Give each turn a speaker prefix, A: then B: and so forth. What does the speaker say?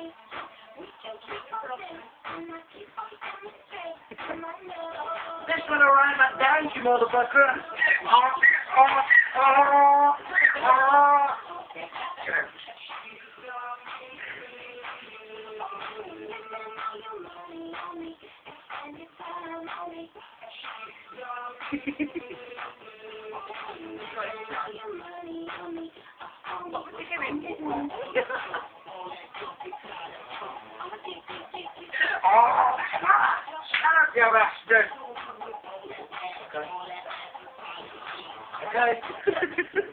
A: this one arrive at down, you motherfucker. Hehehehe you bastard. Okay. Okay.